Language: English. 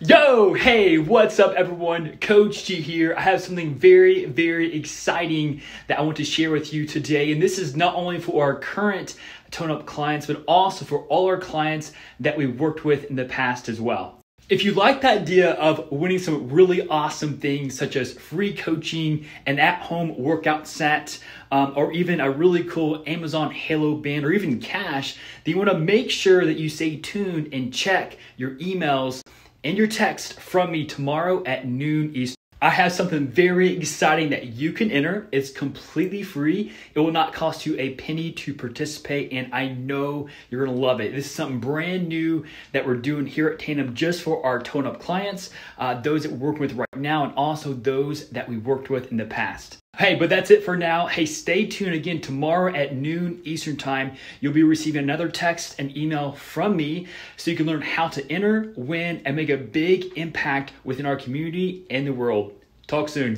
Yo, hey, what's up, everyone? Coach G here. I have something very, very exciting that I want to share with you today. And this is not only for our current Tone Up clients, but also for all our clients that we worked with in the past as well. If you like the idea of winning some really awesome things such as free coaching, an at home workout set, um, or even a really cool Amazon Halo band, or even cash, then you want to make sure that you stay tuned and check your emails and your text from me tomorrow at noon Eastern. I have something very exciting that you can enter. It's completely free. It will not cost you a penny to participate, and I know you're gonna love it. This is something brand new that we're doing here at Tandem just for our Tone Up clients, uh, those that we're working with right now, and also those that we worked with in the past. Hey, but that's it for now. Hey, stay tuned again tomorrow at noon Eastern Time. You'll be receiving another text and email from me so you can learn how to enter, win, and make a big impact within our community and the world. Talk soon.